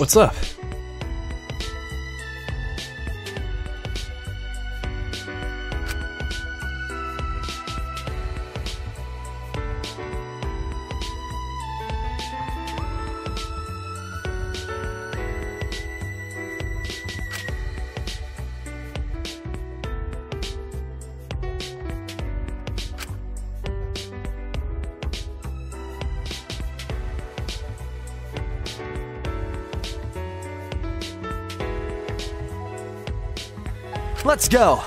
What's up? Go!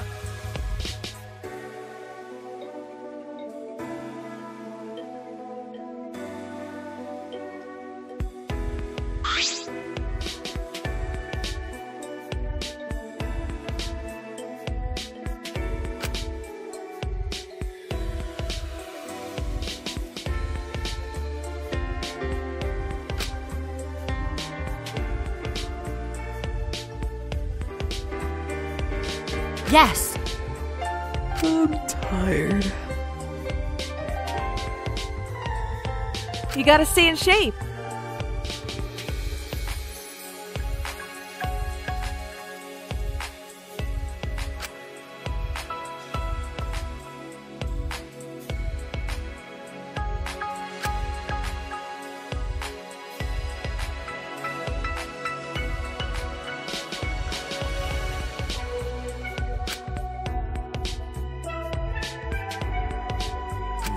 Yes. I'm tired. You gotta stay in shape.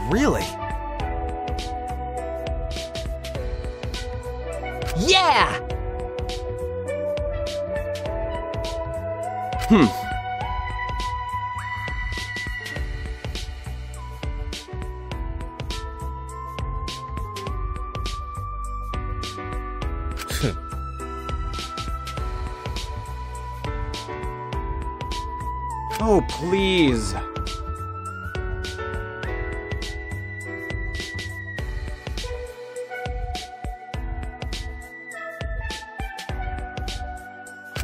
Really? Yeah! Hmm.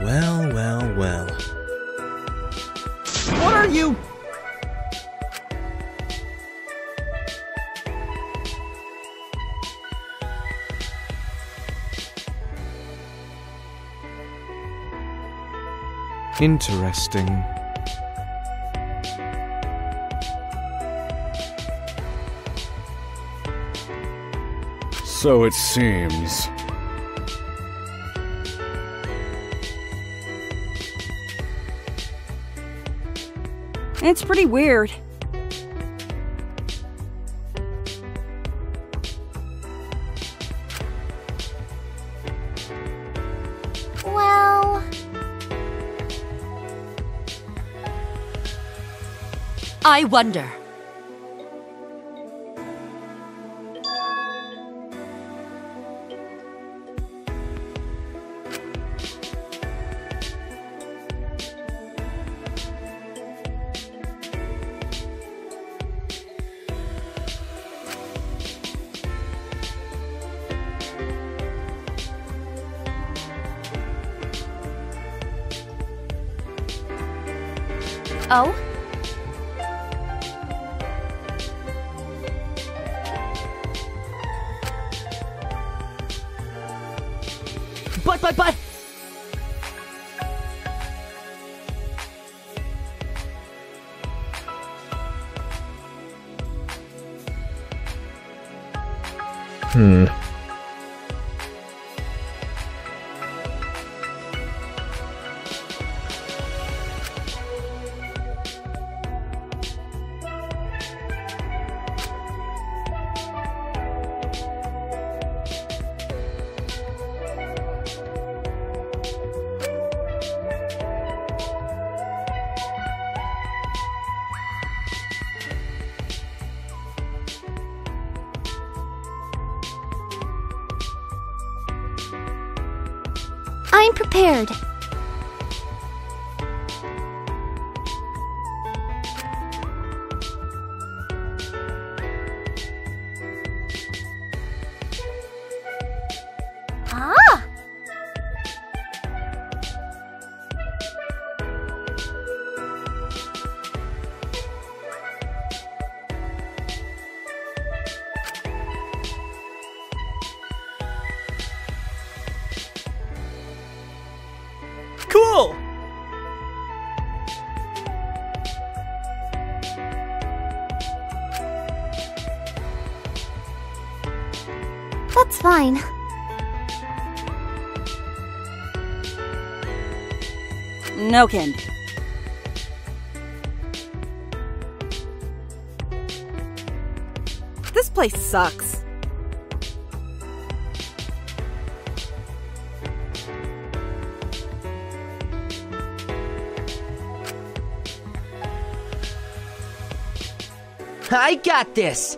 Well, well, well. What are you? Interesting. So it seems. It's pretty weird. Well, I wonder. Hmm. Fine. No candy. This place sucks. I got this!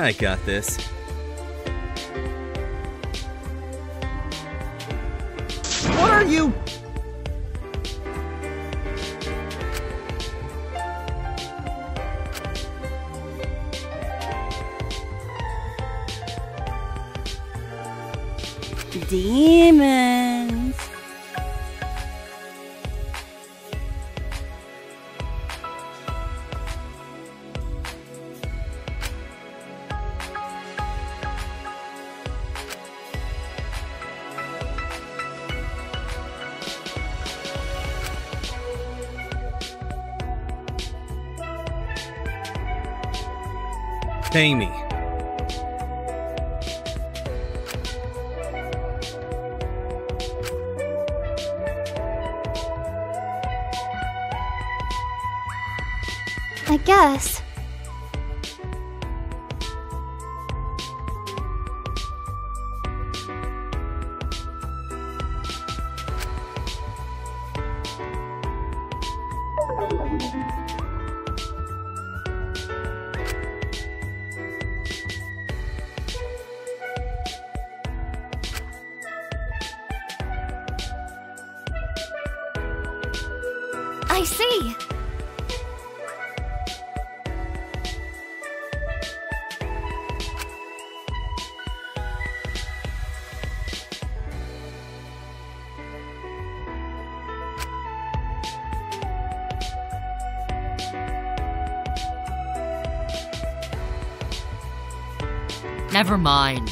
I got this. What are you? Demons. Pay me. I guess. I see. Never mind.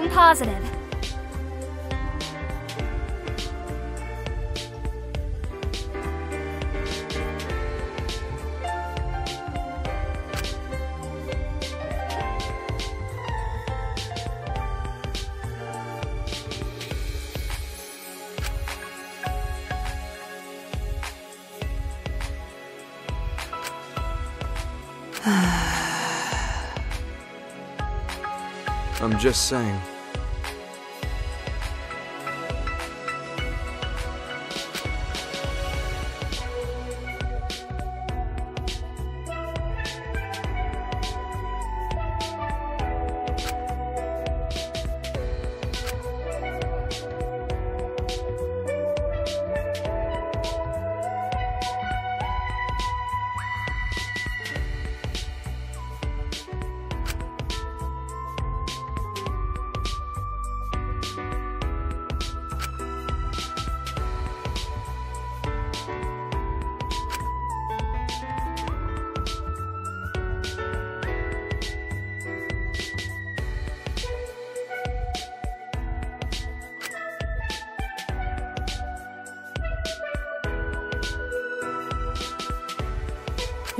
I'm positive. Just saying.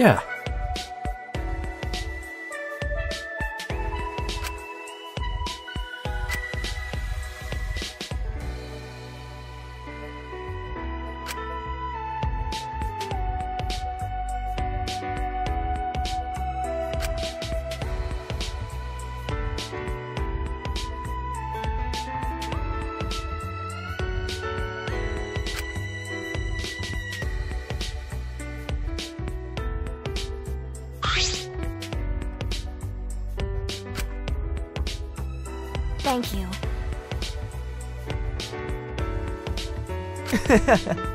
Yeah. Thank you.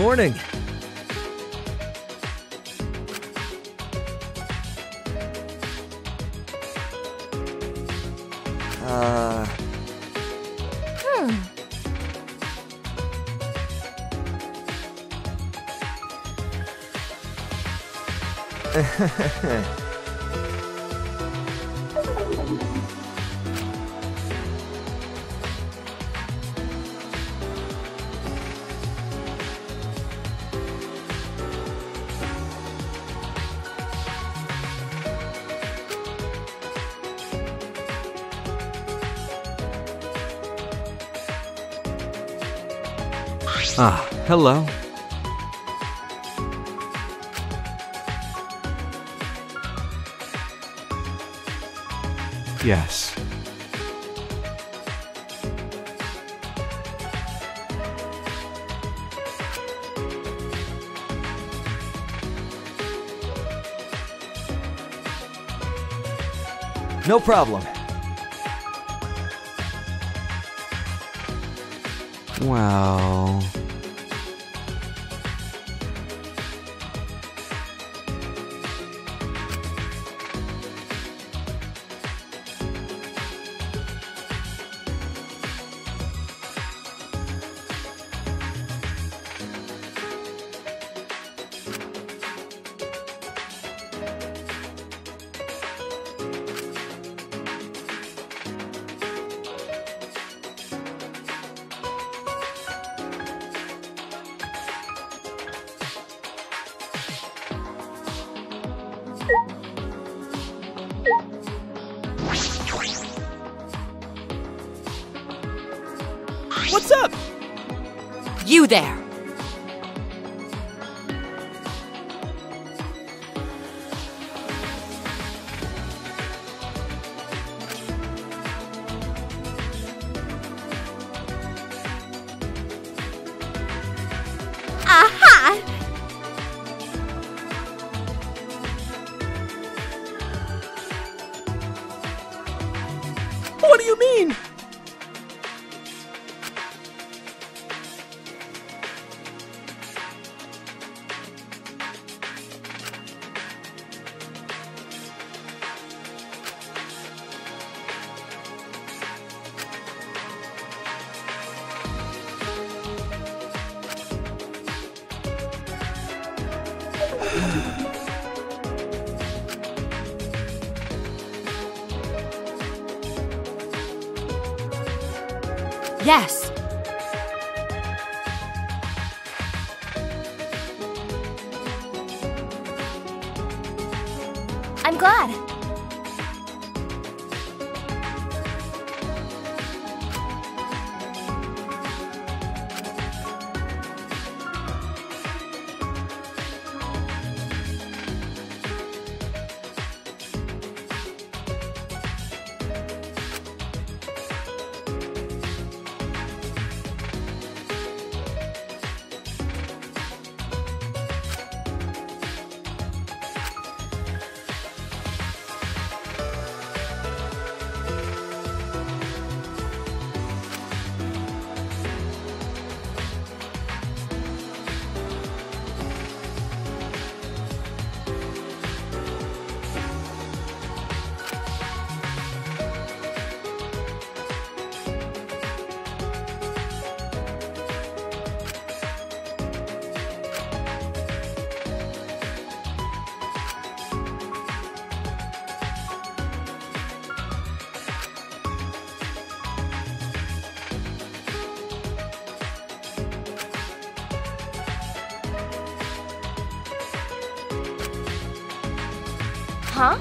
morning. Uh, Hmm. hello. Yes. no problem. Well. What's up? You there! Huh?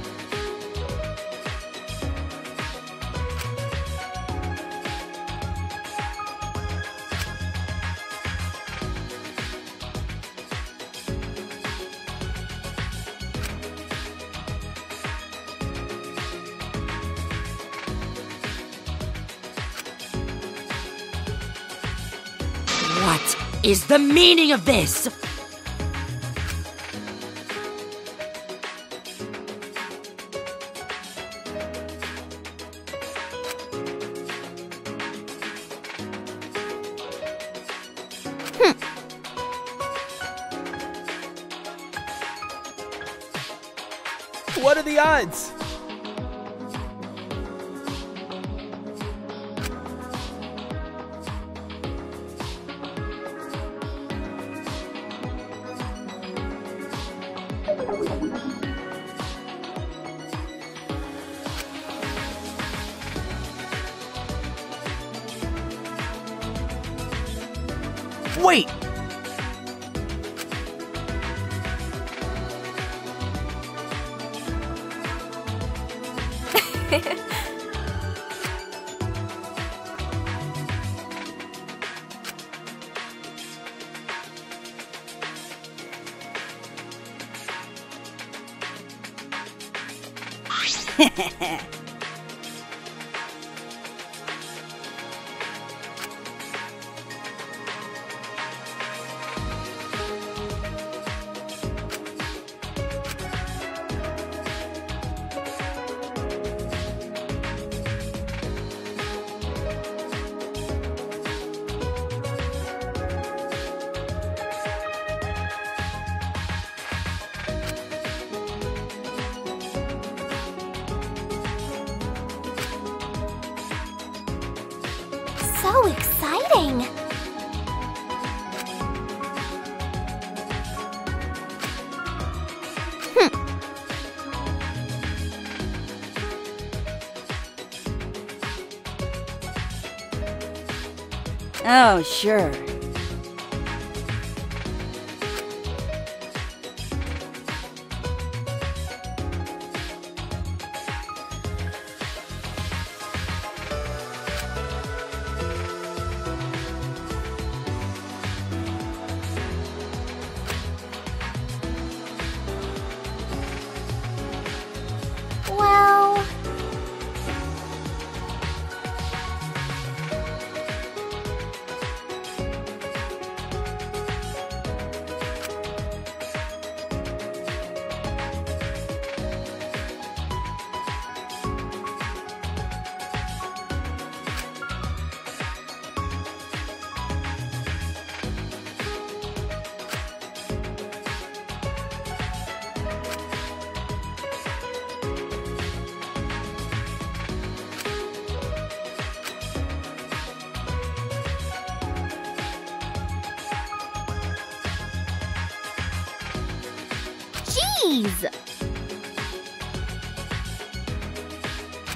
What is the meaning of this? What are the odds? Hehehe So exciting! Hmm. Oh, sure.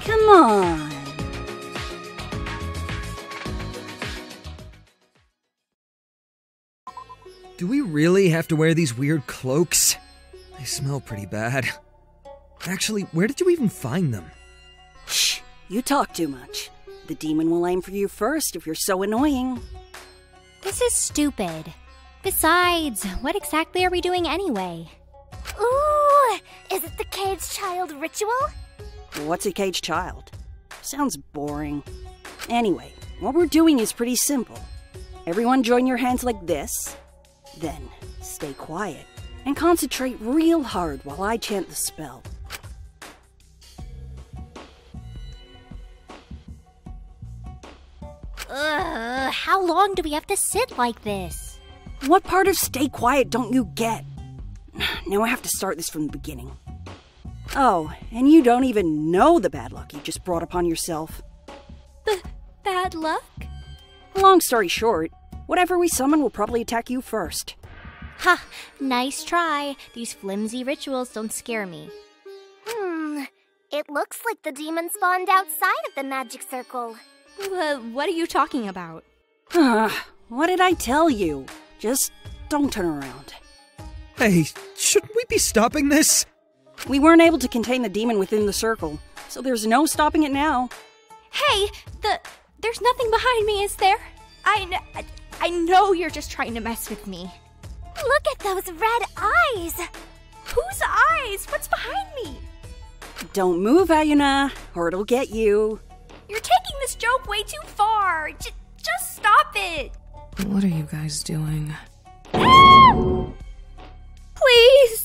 Come on! Do we really have to wear these weird cloaks? They smell pretty bad. Actually, where did you even find them? Shh! You talk too much. The demon will aim for you first if you're so annoying. This is stupid. Besides, what exactly are we doing anyway? Is it the caged child ritual? What's a caged child? Sounds boring. Anyway, what we're doing is pretty simple. Everyone join your hands like this. Then, stay quiet and concentrate real hard while I chant the spell. Ugh, how long do we have to sit like this? What part of stay quiet don't you get? Now I have to start this from the beginning. Oh, and you don't even know the bad luck you just brought upon yourself. B- bad luck? Long story short, whatever we summon will probably attack you first. Ha, nice try. These flimsy rituals don't scare me. Hmm, it looks like the demon spawned outside of the magic circle. Uh, what are you talking about? What did I tell you? Just don't turn around. Hey, shouldn't we be stopping this? We weren't able to contain the demon within the circle, so there's no stopping it now. Hey, the there's nothing behind me, is there? I kn- I know you're just trying to mess with me. Look at those red eyes! Whose eyes? What's behind me? Don't move, Ayuna, or it'll get you. You're taking this joke way too far. J- just stop it. What are you guys doing? Ah! Please.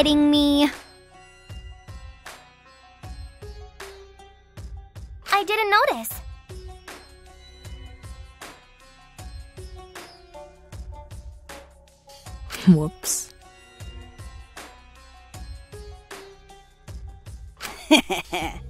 Kidding me? I didn't notice. Whoops. I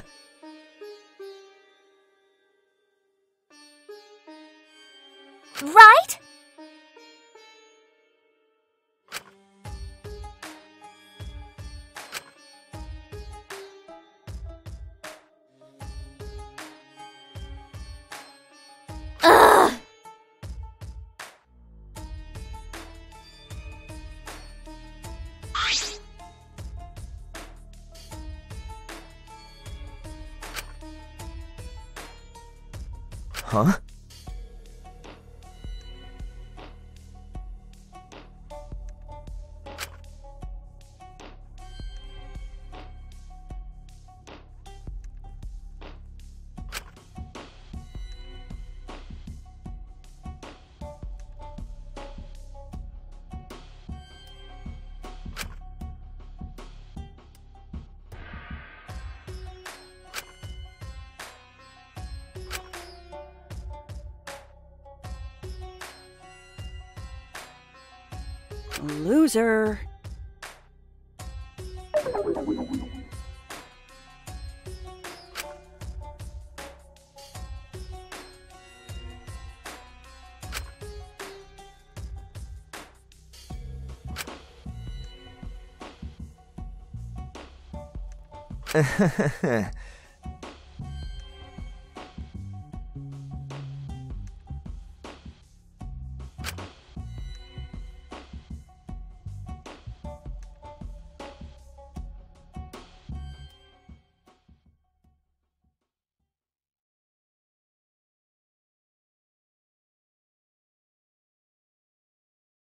Huh? Loser.